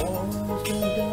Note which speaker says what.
Speaker 1: 我真的